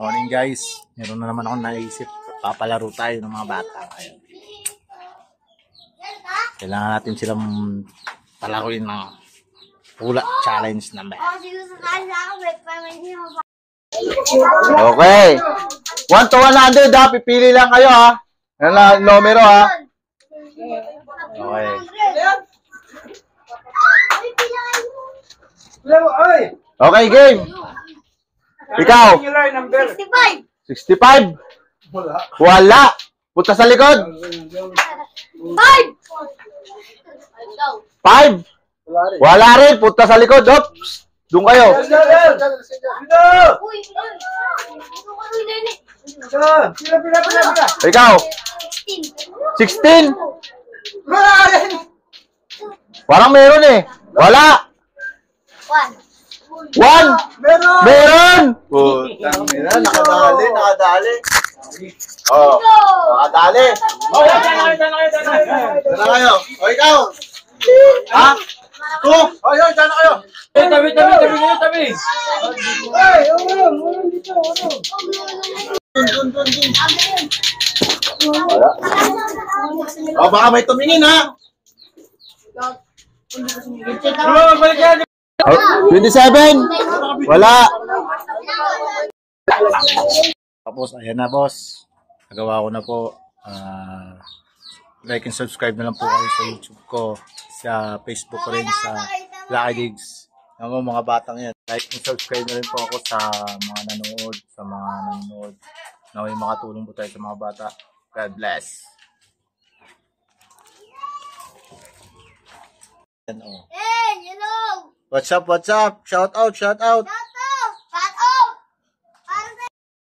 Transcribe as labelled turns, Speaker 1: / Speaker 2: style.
Speaker 1: Morning guys. Meron na naman akong naisip. Papalaro tayo ng mga bata. Ayun. Kailangan natin silang palaruin ng pula challenge naman.
Speaker 2: Okay. 1 to 100 ha. Pipili lang kayo ha. Yan ang numero ha.
Speaker 1: Okay.
Speaker 2: Okay, game. Ikaw.
Speaker 3: 65!
Speaker 2: 65. Wala. Punta sa likod.
Speaker 3: 5!
Speaker 2: 5. Wala rin. Punta sa likod. Oops. Doon kayo.
Speaker 3: Uy!
Speaker 2: Ikaw.
Speaker 3: 16!
Speaker 2: 16. Parang meron eh. Wala.
Speaker 3: 1!
Speaker 2: 1. Meron. Putang ina. Nakadali. Nakadali. Oh. Nakadali. Dala kayo. O ikaw. Ha? Two. Oy, oy, dala kayo.
Speaker 4: Tabi, tabi, tabi, tabi, tabi.
Speaker 2: O, baka may tumingin ha.
Speaker 4: Bro, balik yan.
Speaker 2: Oh, 27. Wala.
Speaker 1: Tapos, ayan na boss. Nagawa ko na po. Ah, like and subscribe na lang po kayo sa YouTube ko. Sa Facebook ko rin sa Lucky Digs. Mga batang yan. Like and subscribe na rin po ako sa mga nanonood. Sa mga nanonood. Naway makatulong po tayo sa mga bata. God bless. Yan, oh. What's up, what's up? Shout out, shout out.